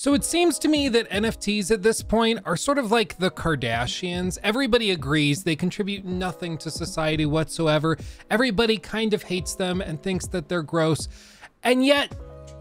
So it seems to me that NFTs at this point are sort of like the Kardashians. Everybody agrees they contribute nothing to society whatsoever. Everybody kind of hates them and thinks that they're gross. And yet,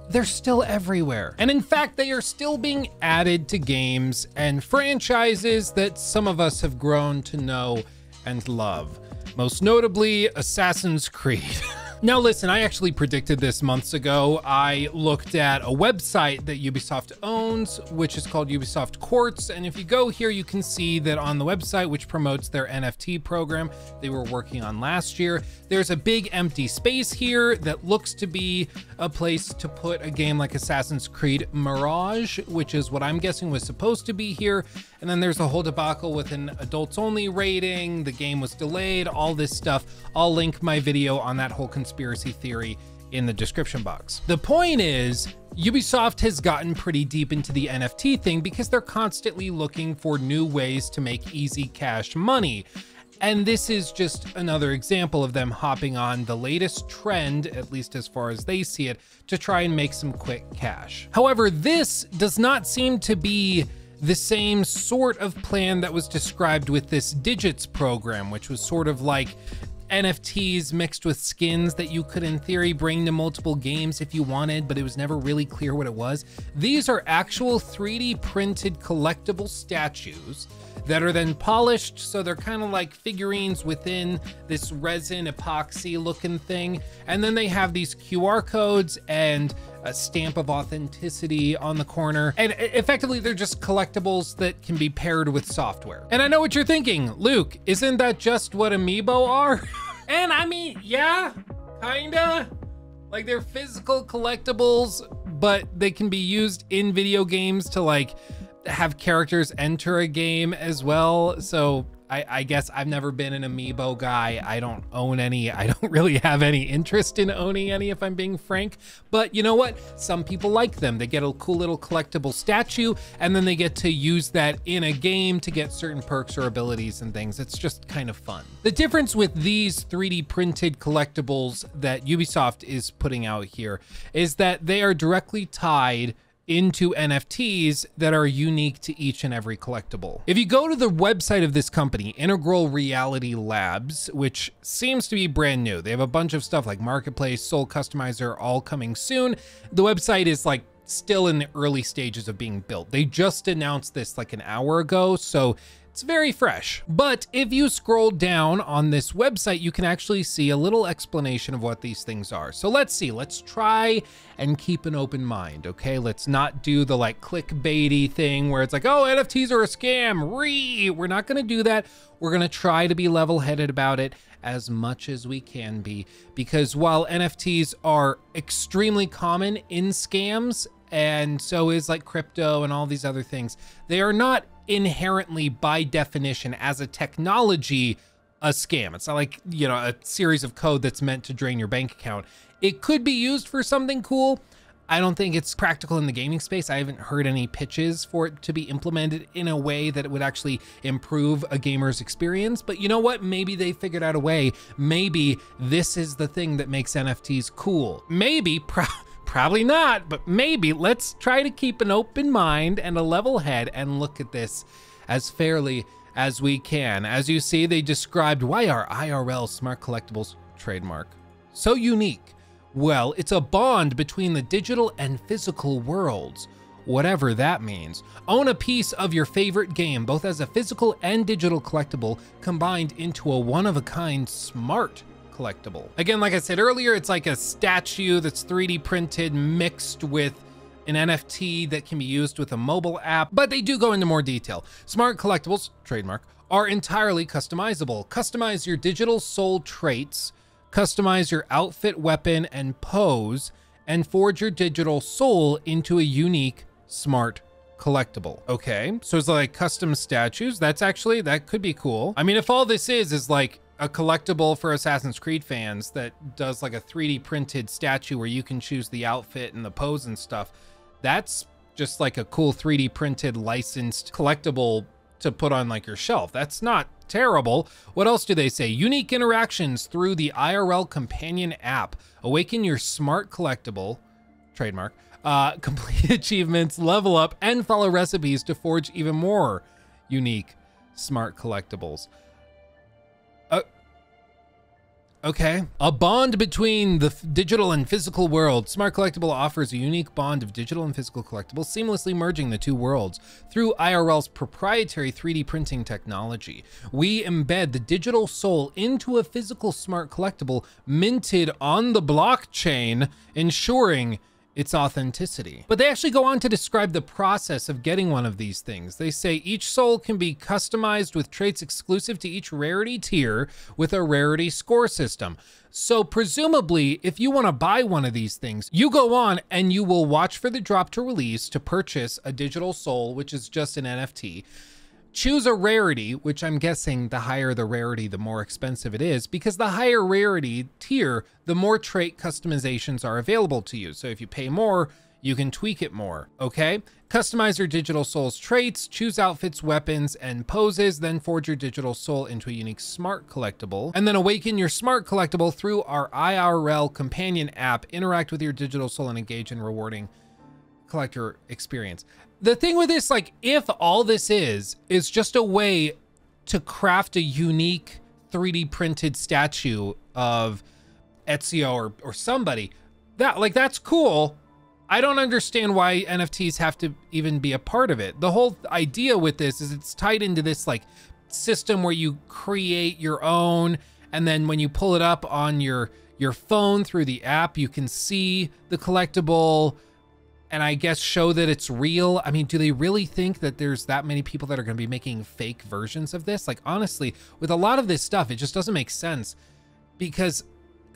they're still everywhere. And in fact, they are still being added to games and franchises that some of us have grown to know and love. Most notably, Assassin's Creed. Now listen, I actually predicted this months ago. I looked at a website that Ubisoft owns, which is called Ubisoft Quartz. And if you go here, you can see that on the website, which promotes their NFT program they were working on last year, there's a big empty space here that looks to be a place to put a game like Assassin's Creed Mirage, which is what I'm guessing was supposed to be here. And then there's a whole debacle with an adults only rating. The game was delayed, all this stuff. I'll link my video on that whole conspiracy theory in the description box. The point is, Ubisoft has gotten pretty deep into the NFT thing because they're constantly looking for new ways to make easy cash money. And this is just another example of them hopping on the latest trend, at least as far as they see it, to try and make some quick cash. However, this does not seem to be the same sort of plan that was described with this Digits program, which was sort of like NFTs mixed with skins that you could, in theory, bring to multiple games if you wanted, but it was never really clear what it was. These are actual 3D printed collectible statues that are then polished, so they're kind of like figurines within this resin epoxy looking thing. And then they have these QR codes and a stamp of authenticity on the corner. And effectively, they're just collectibles that can be paired with software. And I know what you're thinking, Luke, isn't that just what amiibo are? and I mean, yeah, kinda. Like they're physical collectibles, but they can be used in video games to like have characters enter a game as well. So I, I, guess I've never been an amiibo guy. I don't own any. I don't really have any interest in owning any, if I'm being frank. But you know what? Some people like them. They get a cool little collectible statue, and then they get to use that in a game to get certain perks or abilities and things. It's just kind of fun. The difference with these 3D printed collectibles that Ubisoft is putting out here is that they are directly tied into NFTs that are unique to each and every collectible. If you go to the website of this company, Integral Reality Labs, which seems to be brand new, they have a bunch of stuff like Marketplace, Soul Customizer, all coming soon. The website is like still in the early stages of being built. They just announced this like an hour ago, so it's very fresh. But if you scroll down on this website, you can actually see a little explanation of what these things are. So let's see, let's try and keep an open mind, okay? Let's not do the like clickbaity thing where it's like, oh, NFTs are a scam, re. We're not gonna do that. We're gonna try to be level-headed about it as much as we can be because while NFTs are extremely common in scams and so is like crypto and all these other things, they are not inherently, by definition, as a technology, a scam. It's not like, you know, a series of code that's meant to drain your bank account. It could be used for something cool. I don't think it's practical in the gaming space. I haven't heard any pitches for it to be implemented in a way that it would actually improve a gamer's experience. But you know what? Maybe they figured out a way. Maybe this is the thing that makes NFTs cool. Maybe, Probably not, but maybe let's try to keep an open mind and a level head and look at this as fairly as we can. As you see, they described why our IRL Smart Collectibles trademark so unique. Well, it's a bond between the digital and physical worlds, whatever that means. Own a piece of your favorite game, both as a physical and digital collectible, combined into a one-of-a-kind smart collectible. Again, like I said earlier, it's like a statue that's 3D printed mixed with an NFT that can be used with a mobile app, but they do go into more detail. Smart collectibles, trademark, are entirely customizable. Customize your digital soul traits, customize your outfit, weapon, and pose, and forge your digital soul into a unique smart collectible. Okay, so it's like custom statues. That's actually, that could be cool. I mean, if all this is, is like a collectible for Assassin's Creed fans that does like a 3D printed statue where you can choose the outfit and the pose and stuff. That's just like a cool 3D printed licensed collectible to put on like your shelf. That's not terrible. What else do they say? Unique interactions through the IRL companion app. Awaken your smart collectible, trademark, uh, complete achievements, level up, and follow recipes to forge even more unique smart collectibles. Okay. A bond between the digital and physical world. Smart Collectible offers a unique bond of digital and physical collectibles, seamlessly merging the two worlds through IRL's proprietary 3D printing technology. We embed the digital soul into a physical smart collectible minted on the blockchain, ensuring its authenticity. But they actually go on to describe the process of getting one of these things. They say each soul can be customized with traits exclusive to each rarity tier with a rarity score system. So presumably, if you want to buy one of these things, you go on and you will watch for the drop to release to purchase a digital soul, which is just an NFT choose a rarity, which I'm guessing the higher the rarity, the more expensive it is, because the higher rarity tier, the more trait customizations are available to you. So if you pay more, you can tweak it more, okay? Customize your digital soul's traits, choose outfits, weapons, and poses, then forge your digital soul into a unique smart collectible, and then awaken your smart collectible through our IRL companion app, interact with your digital soul, and engage in rewarding collector experience the thing with this, like, if all this is, is just a way to craft a unique 3D printed statue of Ezio or, or somebody, that, like, that's cool. I don't understand why NFTs have to even be a part of it. The whole idea with this is it's tied into this, like, system where you create your own, and then when you pull it up on your your phone through the app, you can see the collectible and I guess show that it's real. I mean, do they really think that there's that many people that are going to be making fake versions of this? Like, honestly, with a lot of this stuff, it just doesn't make sense because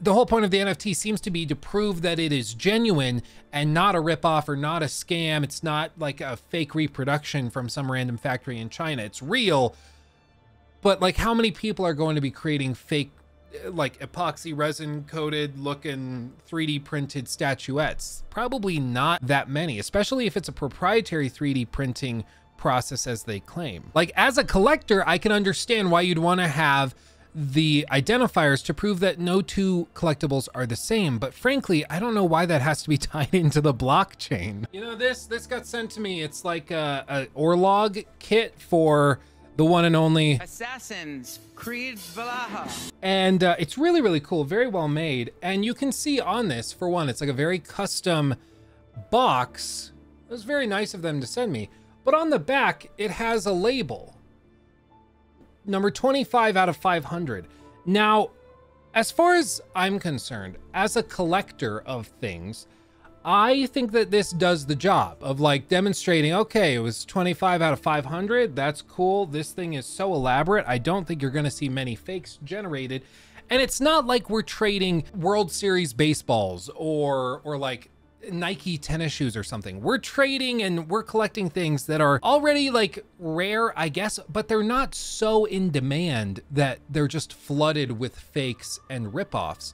the whole point of the NFT seems to be to prove that it is genuine and not a ripoff or not a scam. It's not like a fake reproduction from some random factory in China. It's real. But like, how many people are going to be creating fake like epoxy resin coated looking 3D printed statuettes? Probably not that many, especially if it's a proprietary 3D printing process as they claim. Like as a collector, I can understand why you'd want to have the identifiers to prove that no two collectibles are the same, but frankly, I don't know why that has to be tied into the blockchain. You know, this this got sent to me. It's like a, a Orlog kit for the one and only Assassins Creed Valhalla. And uh, it's really, really cool, very well made. And you can see on this, for one, it's like a very custom box. It was very nice of them to send me. But on the back, it has a label. Number 25 out of 500. Now, as far as I'm concerned, as a collector of things, I think that this does the job of like demonstrating, okay, it was 25 out of 500. That's cool. This thing is so elaborate. I don't think you're going to see many fakes generated. And it's not like we're trading World Series baseballs or or like Nike tennis shoes or something. We're trading and we're collecting things that are already like rare, I guess, but they're not so in demand that they're just flooded with fakes and ripoffs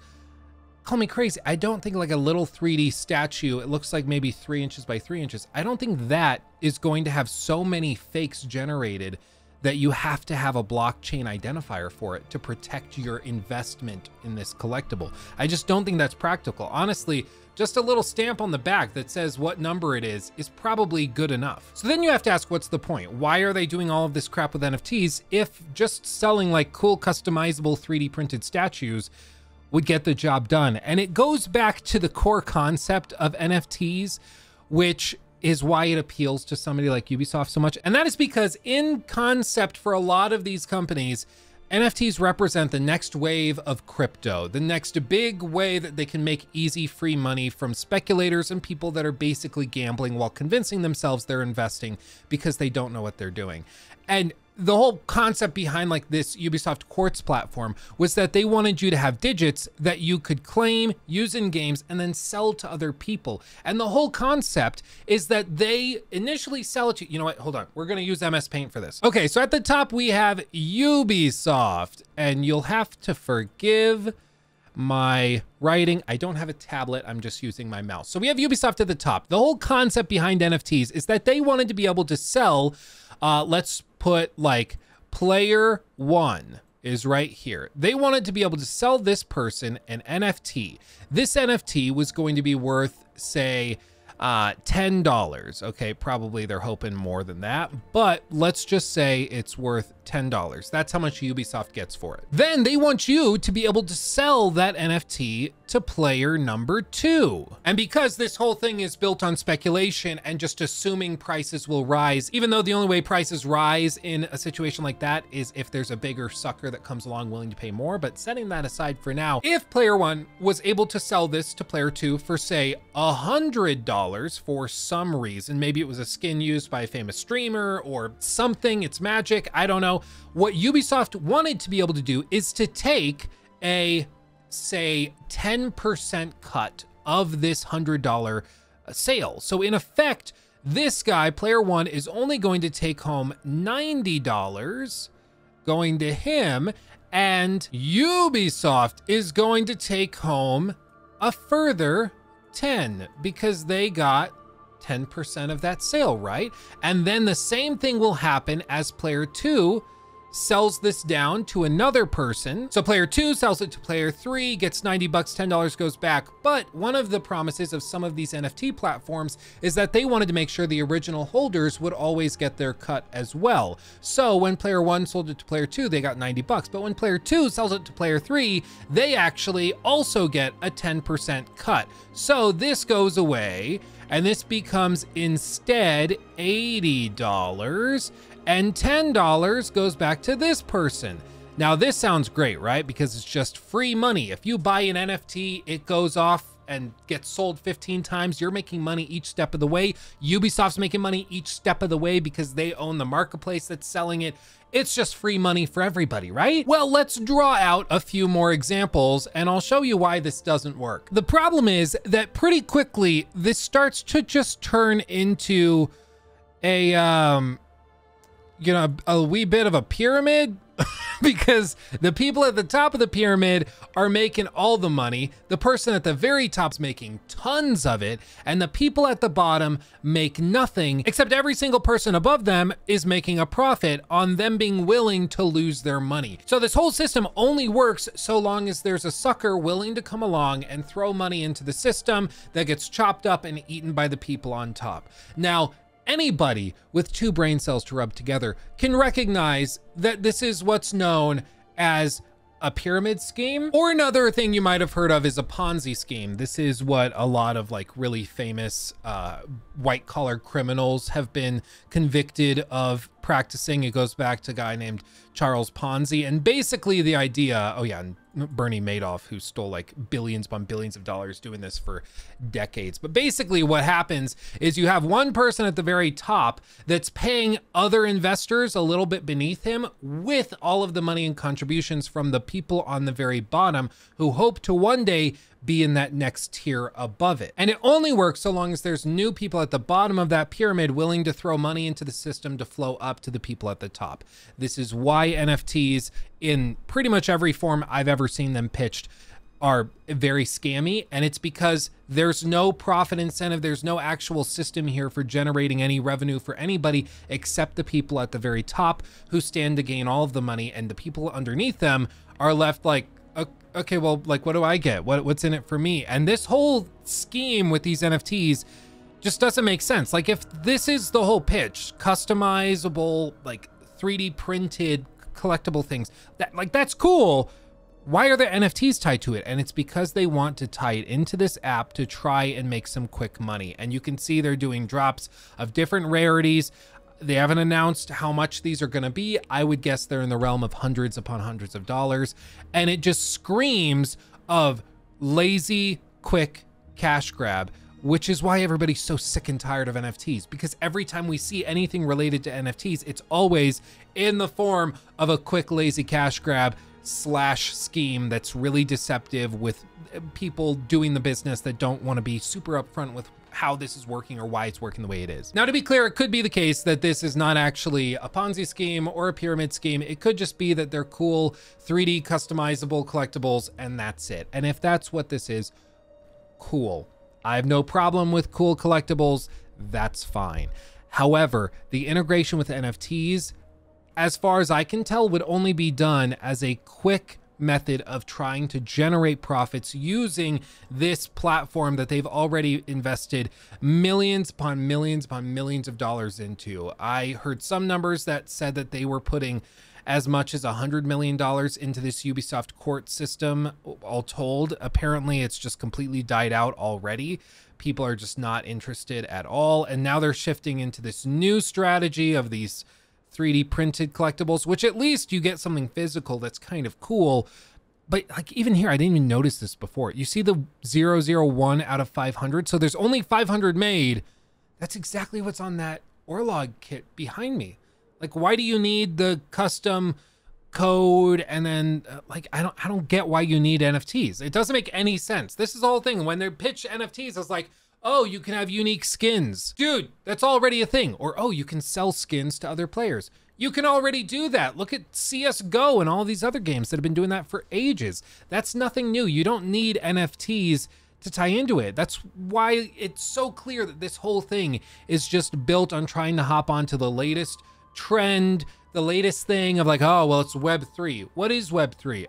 call me crazy. I don't think like a little 3D statue, it looks like maybe three inches by three inches. I don't think that is going to have so many fakes generated that you have to have a blockchain identifier for it to protect your investment in this collectible. I just don't think that's practical. Honestly, just a little stamp on the back that says what number it is is probably good enough. So then you have to ask, what's the point? Why are they doing all of this crap with NFTs if just selling like cool customizable 3D printed statues would get the job done. And it goes back to the core concept of NFTs, which is why it appeals to somebody like Ubisoft so much. And that is because, in concept, for a lot of these companies, NFTs represent the next wave of crypto, the next big way that they can make easy free money from speculators and people that are basically gambling while convincing themselves they're investing because they don't know what they're doing. And the whole concept behind like this Ubisoft Quartz platform was that they wanted you to have digits that you could claim, use in games, and then sell to other people. And the whole concept is that they initially sell it to you know what? Hold on, we're gonna use MS Paint for this. Okay, so at the top we have Ubisoft, and you'll have to forgive my writing. I don't have a tablet, I'm just using my mouse. So we have Ubisoft at the top. The whole concept behind NFTs is that they wanted to be able to sell uh, let's put like player one is right here. They wanted to be able to sell this person an NFT. This NFT was going to be worth, say, uh, $10. Okay, probably they're hoping more than that, but let's just say it's worth $10. That's how much Ubisoft gets for it. Then they want you to be able to sell that NFT to player number two. And because this whole thing is built on speculation and just assuming prices will rise, even though the only way prices rise in a situation like that is if there's a bigger sucker that comes along willing to pay more. But setting that aside for now, if player one was able to sell this to player two for say a hundred dollars for some reason, maybe it was a skin used by a famous streamer or something, it's magic, I don't know. What Ubisoft wanted to be able to do is to take a say 10% cut of this $100 sale. So in effect, this guy, player one, is only going to take home $90 going to him, and Ubisoft is going to take home a further 10 because they got 10% of that sale, right? And then the same thing will happen as player two sells this down to another person. So player two sells it to player three, gets 90 bucks, $10 goes back. But one of the promises of some of these NFT platforms is that they wanted to make sure the original holders would always get their cut as well. So when player one sold it to player two, they got 90 bucks. But when player two sells it to player three, they actually also get a 10% cut. So this goes away and this becomes instead $80 and $10 goes back to this person. Now this sounds great, right? Because it's just free money. If you buy an NFT, it goes off and gets sold 15 times. You're making money each step of the way. Ubisoft's making money each step of the way because they own the marketplace that's selling it. It's just free money for everybody, right? Well, let's draw out a few more examples and I'll show you why this doesn't work. The problem is that pretty quickly, this starts to just turn into a, um, you know, a, a wee bit of a pyramid because the people at the top of the pyramid are making all the money. The person at the very top's making tons of it. And the people at the bottom make nothing, except every single person above them is making a profit on them being willing to lose their money. So this whole system only works so long as there's a sucker willing to come along and throw money into the system that gets chopped up and eaten by the people on top. Now, anybody with two brain cells to rub together can recognize that this is what's known as a pyramid scheme. Or another thing you might have heard of is a Ponzi scheme. This is what a lot of like really famous uh, white collar criminals have been convicted of practicing. It goes back to a guy named Charles Ponzi. And basically the idea, oh yeah, and Bernie Madoff, who stole like billions upon billions of dollars doing this for decades. But basically what happens is you have one person at the very top that's paying other investors a little bit beneath him with all of the money and contributions from the people on the very bottom who hope to one day be in that next tier above it. And it only works so long as there's new people at the bottom of that pyramid willing to throw money into the system to flow up to the people at the top. This is why NFTs in pretty much every form I've ever seen them pitched are very scammy and it's because there's no profit incentive there's no actual system here for generating any revenue for anybody except the people at the very top who stand to gain all of the money and the people underneath them are left like okay, well, like, what do I get? What what's in it for me? And this whole scheme with these NFTs just doesn't make sense. Like, if this is the whole pitch, customizable, like 3D printed collectible things, that like that's cool. Why are there NFTs tied to it? And it's because they want to tie it into this app to try and make some quick money. And you can see they're doing drops of different rarities. They haven't announced how much these are going to be. I would guess they're in the realm of hundreds upon hundreds of dollars. And it just screams of lazy, quick cash grab, which is why everybody's so sick and tired of NFTs. Because every time we see anything related to NFTs, it's always in the form of a quick, lazy cash grab slash scheme that's really deceptive with people doing the business that don't want to be super upfront with how this is working or why it's working the way it is. Now, to be clear, it could be the case that this is not actually a Ponzi scheme or a pyramid scheme. It could just be that they're cool 3D customizable collectibles and that's it. And if that's what this is, cool. I have no problem with cool collectibles. That's fine. However, the integration with NFTs, as far as I can tell, would only be done as a quick method of trying to generate profits using this platform that they've already invested millions upon millions upon millions of dollars into. I heard some numbers that said that they were putting as much as $100 million into this Ubisoft Quartz system, all told. Apparently, it's just completely died out already. People are just not interested at all. And now they're shifting into this new strategy of these 3D printed collectibles, which at least you get something physical that's kind of cool. But like even here, I didn't even notice this before. You see the 001 out of 500. So there's only 500 made. That's exactly what's on that Orlog kit behind me. Like, why do you need the custom code and then uh, like I don't I don't get why you need NFTs. It doesn't make any sense. This is the whole thing when they pitch NFTs it's like, "Oh, you can have unique skins." Dude, that's already a thing. Or, "Oh, you can sell skins to other players." You can already do that. Look at CS:GO and all these other games that have been doing that for ages. That's nothing new. You don't need NFTs to tie into it. That's why it's so clear that this whole thing is just built on trying to hop onto the latest trend, the latest thing of like, oh, well, it's Web3. What is Web3?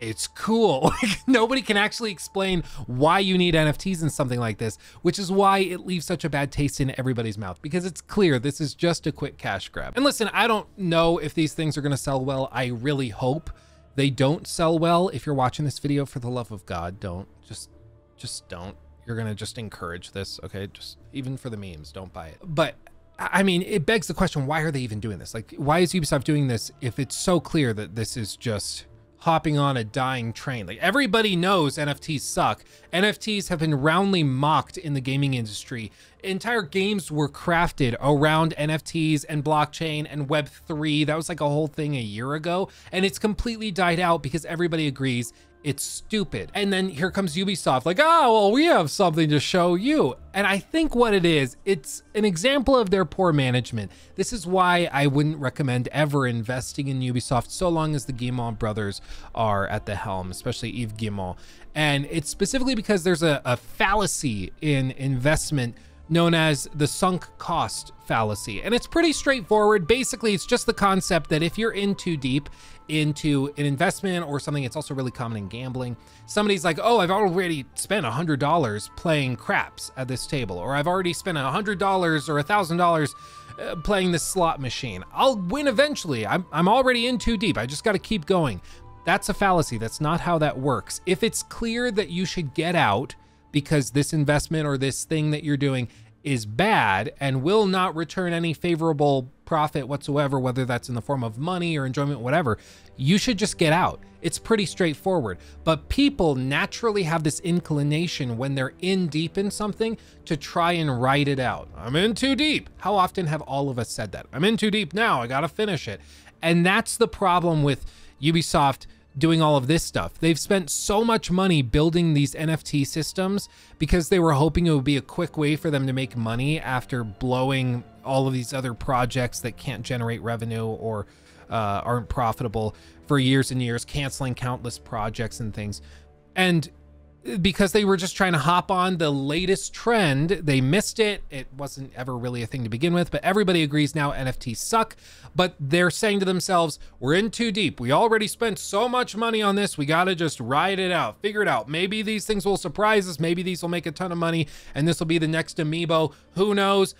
It's cool. Nobody can actually explain why you need NFTs in something like this, which is why it leaves such a bad taste in everybody's mouth because it's clear this is just a quick cash grab. And listen, I don't know if these things are going to sell well. I really hope they don't sell well. If you're watching this video, for the love of God, don't. Just, just don't. You're going to just encourage this, okay? Just even for the memes, don't buy it. But I mean, it begs the question, why are they even doing this? Like, why is Ubisoft doing this if it's so clear that this is just hopping on a dying train? Like, everybody knows NFTs suck. NFTs have been roundly mocked in the gaming industry. Entire games were crafted around NFTs and blockchain and Web3. That was like a whole thing a year ago. And it's completely died out because everybody agrees it's stupid. And then here comes Ubisoft, like, oh, well, we have something to show you. And I think what it is, it's an example of their poor management. This is why I wouldn't recommend ever investing in Ubisoft so long as the Guillemot brothers are at the helm, especially Yves Guillemot. And it's specifically because there's a, a fallacy in investment known as the sunk cost fallacy. And it's pretty straightforward. Basically, it's just the concept that if you're in too deep into an investment or something, it's also really common in gambling. Somebody's like, oh, I've already spent $100 playing craps at this table, or I've already spent $100 or $1,000 uh, playing this slot machine. I'll win eventually. I'm, I'm already in too deep. I just got to keep going. That's a fallacy. That's not how that works. If it's clear that you should get out, because this investment or this thing that you're doing is bad and will not return any favorable profit whatsoever, whether that's in the form of money or enjoyment, whatever, you should just get out. It's pretty straightforward. But people naturally have this inclination when they're in deep in something to try and write it out. I'm in too deep. How often have all of us said that? I'm in too deep now. I got to finish it. And that's the problem with Ubisoft doing all of this stuff. They've spent so much money building these NFT systems because they were hoping it would be a quick way for them to make money after blowing all of these other projects that can't generate revenue or uh, aren't profitable for years and years, canceling countless projects and things. And because they were just trying to hop on the latest trend. They missed it. It wasn't ever really a thing to begin with, but everybody agrees now NFTs suck. But they're saying to themselves, we're in too deep. We already spent so much money on this. We got to just ride it out, figure it out. Maybe these things will surprise us. Maybe these will make a ton of money and this will be the next amiibo. Who knows?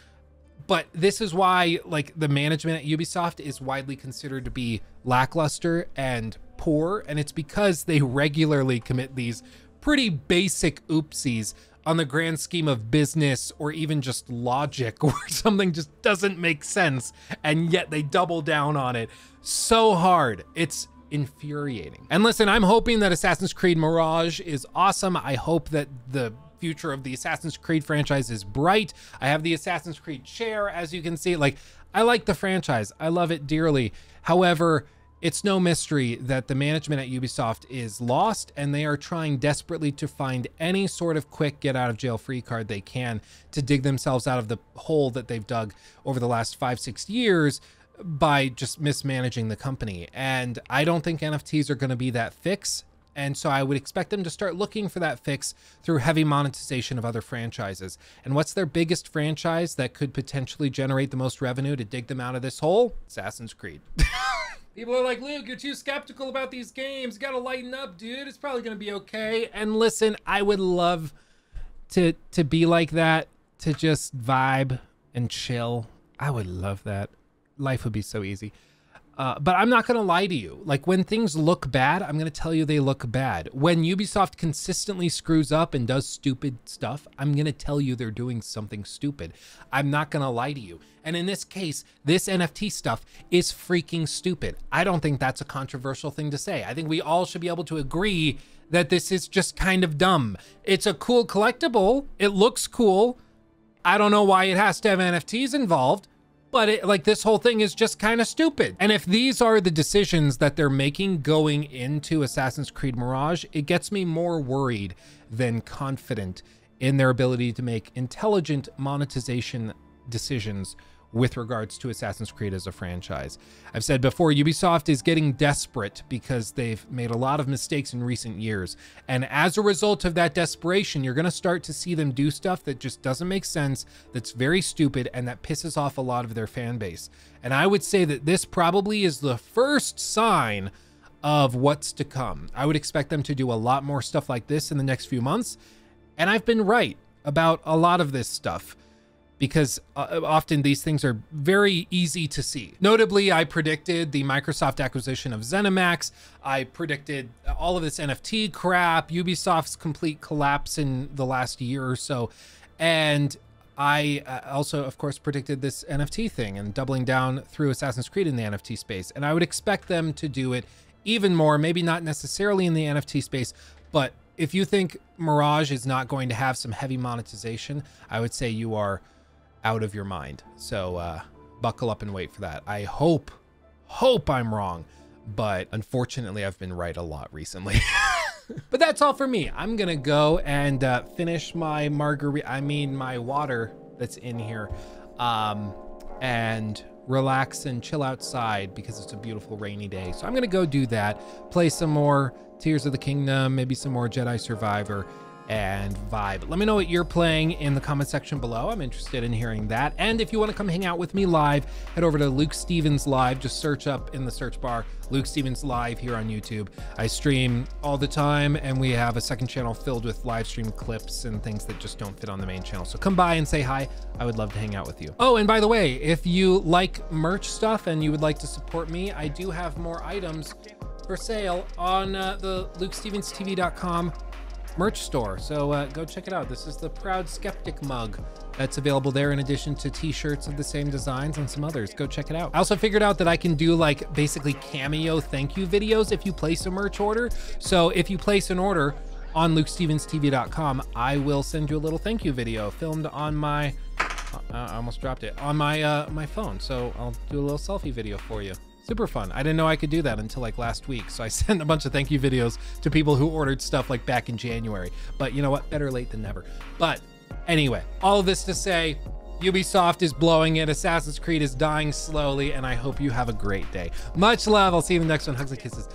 But this is why, like, the management at Ubisoft is widely considered to be lackluster and poor. And it's because they regularly commit these pretty basic oopsies on the grand scheme of business or even just logic where something just doesn't make sense and yet they double down on it so hard. It's infuriating. And listen, I'm hoping that Assassin's Creed Mirage is awesome. I hope that the future of the Assassin's Creed franchise is bright. I have the Assassin's Creed chair, as you can see. Like, I like the franchise. I love it dearly. However, it's no mystery that the management at Ubisoft is lost and they are trying desperately to find any sort of quick get out of jail free card they can to dig themselves out of the hole that they've dug over the last five, six years by just mismanaging the company. And I don't think NFTs are going to be that fix. And so I would expect them to start looking for that fix through heavy monetization of other franchises. And what's their biggest franchise that could potentially generate the most revenue to dig them out of this hole? Assassin's Creed. People are like, Luke, you're too skeptical about these games. You gotta lighten up, dude. It's probably gonna be okay. And listen, I would love to to be like that, to just vibe and chill. I would love that. Life would be so easy. Uh, but I'm not going to lie to you. Like when things look bad, I'm going to tell you they look bad. When Ubisoft consistently screws up and does stupid stuff, I'm going to tell you they're doing something stupid. I'm not going to lie to you. And in this case, this NFT stuff is freaking stupid. I don't think that's a controversial thing to say. I think we all should be able to agree that this is just kind of dumb. It's a cool collectible. It looks cool. I don't know why it has to have NFTs involved but it, like this whole thing is just kind of stupid. And if these are the decisions that they're making going into Assassin's Creed Mirage, it gets me more worried than confident in their ability to make intelligent monetization decisions with regards to Assassin's Creed as a franchise. I've said before, Ubisoft is getting desperate because they've made a lot of mistakes in recent years. And as a result of that desperation, you're going to start to see them do stuff that just doesn't make sense, that's very stupid, and that pisses off a lot of their fan base. And I would say that this probably is the first sign of what's to come. I would expect them to do a lot more stuff like this in the next few months. And I've been right about a lot of this stuff because uh, often these things are very easy to see. Notably, I predicted the Microsoft acquisition of ZeniMax. I predicted all of this NFT crap, Ubisoft's complete collapse in the last year or so. And I uh, also, of course, predicted this NFT thing and doubling down through Assassin's Creed in the NFT space. And I would expect them to do it even more, maybe not necessarily in the NFT space, but if you think Mirage is not going to have some heavy monetization, I would say you are out of your mind. So uh, buckle up and wait for that. I hope, hope I'm wrong, but unfortunately, I've been right a lot recently. but that's all for me. I'm gonna go and uh, finish my margarita. I mean, my water that's in here, um, and relax and chill outside because it's a beautiful rainy day. So I'm gonna go do that. Play some more Tears of the Kingdom, maybe some more Jedi Survivor and vibe. Let me know what you're playing in the comment section below. I'm interested in hearing that. And if you want to come hang out with me live, head over to Luke Stephens Live. Just search up in the search bar Luke Stephens Live here on YouTube. I stream all the time, and we have a second channel filled with live stream clips and things that just don't fit on the main channel. So come by and say hi. I would love to hang out with you. Oh, and by the way, if you like merch stuff and you would like to support me, I do have more items for sale on uh, the LukeStephensTV.com merch store. So uh, go check it out. This is the Proud Skeptic mug that's available there in addition to t-shirts of the same designs and some others. Go check it out. I also figured out that I can do like basically cameo thank you videos if you place a merch order. So if you place an order on lukestephenstv.com, I will send you a little thank you video filmed on my uh, I almost dropped it on my uh, my phone. So I'll do a little selfie video for you super fun. I didn't know I could do that until like last week. So I sent a bunch of thank you videos to people who ordered stuff like back in January. But you know what? Better late than never. But anyway, all of this to say, Ubisoft is blowing it. Assassin's Creed is dying slowly, and I hope you have a great day. Much love. I'll see you in the next one. Hugs and kisses.